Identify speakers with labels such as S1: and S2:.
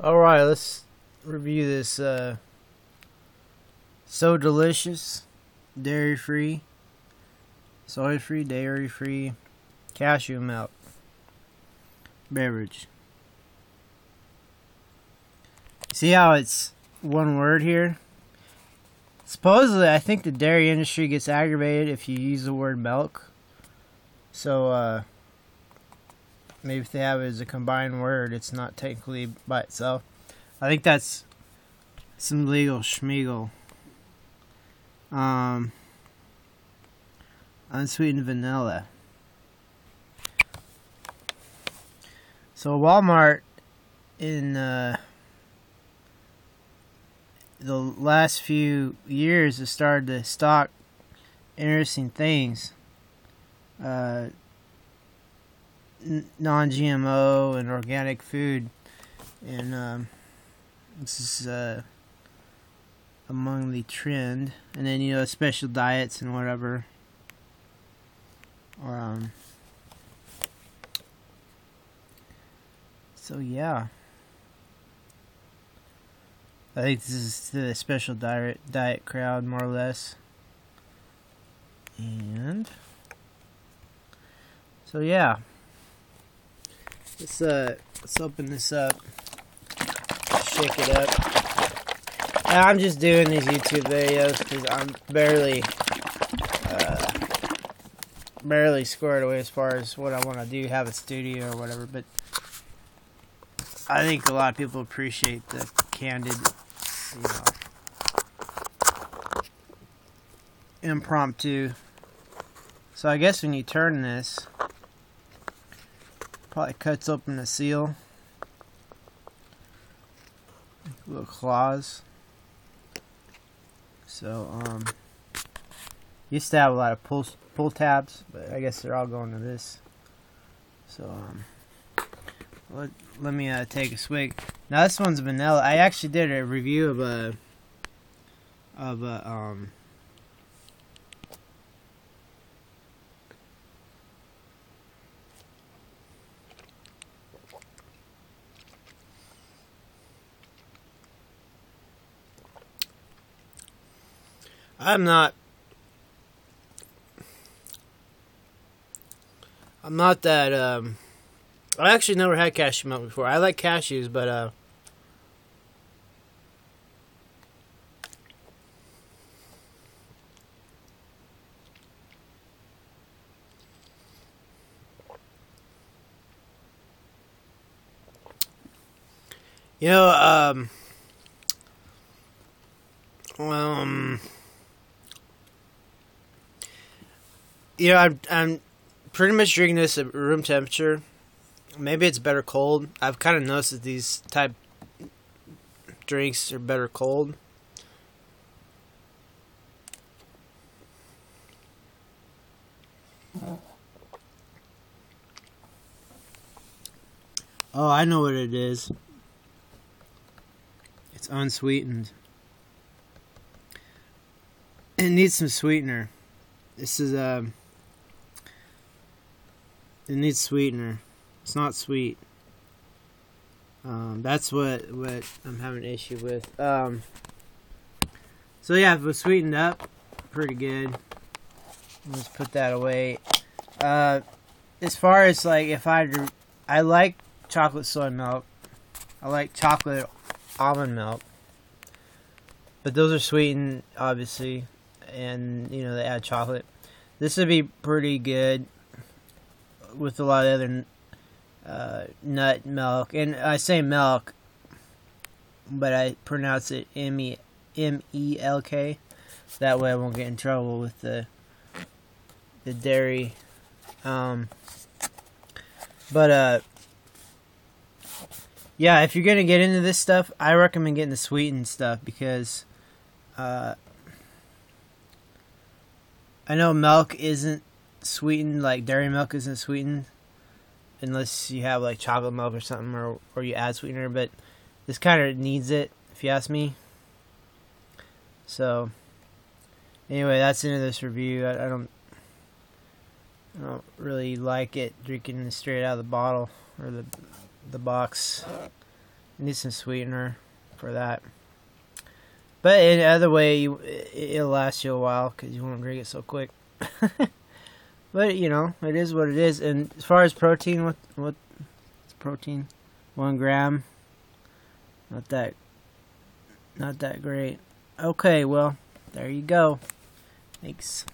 S1: All right, let's review this. Uh, so delicious, dairy free, soy free, dairy free, cashew milk beverage. See how it's one word here? Supposedly, I think the dairy industry gets aggravated if you use the word milk. So, uh, maybe if they have it as a combined word, it's not technically by itself. I think that's some legal schmiegel. Um, unsweetened vanilla. So Walmart in uh, the last few years has started to stock interesting things. Uh, non-GMO and organic food, and um, this is uh, among the trend. And then you know special diets and whatever. Um. So yeah. I think this is the special diet diet crowd more or less. And so yeah. Let's uh let's open this up. Shake it up. I'm just doing these YouTube videos because I'm barely uh, barely squared away as far as what I want to do, have a studio or whatever. But I think a lot of people appreciate the candid, you know, impromptu. So I guess when you turn this, probably cuts open the seal. Little claws. So, um, used to have a lot of pull pull tabs, but I guess they're all going to this. So, um, let, let me uh, take a swig. Now this one's vanilla. I actually did a review of a of a um I'm not I'm not that um I actually never had cashew milk before. I like cashews, but uh You know, um um you know, I'm I'm pretty much drinking this at room temperature. Maybe it's better cold. I've kind of noticed that these type drinks are better cold. Oh, I know what it is. It's unsweetened. It needs some sweetener. This is um it needs sweetener. It's not sweet. Um, that's what what I'm having an issue with. Um, so yeah, it was sweetened up, pretty good. Let's put that away. Uh, as far as like if I I like chocolate soy milk. I like chocolate almond milk. But those are sweetened, obviously, and you know they add chocolate. This would be pretty good with a lot of other uh, nut milk, and I say milk, but I pronounce it M E M E L K. That way, I won't get in trouble with the the dairy. Um, but uh, yeah, if you're gonna get into this stuff, I recommend getting the sweetened stuff because uh, I know milk isn't sweetened like dairy milk isn't sweetened unless you have like chocolate milk or something or or you add sweetener but this kind of needs it if you ask me so anyway that's the end of this review I, I don't I don't really like it drinking straight out of the bottle or the the box need some sweetener for that. But in other way, it'll last you a while because you won't drink it so quick. but you know, it is what it is. And as far as protein, what what protein? One gram. Not that. Not that great. Okay, well, there you go. Thanks.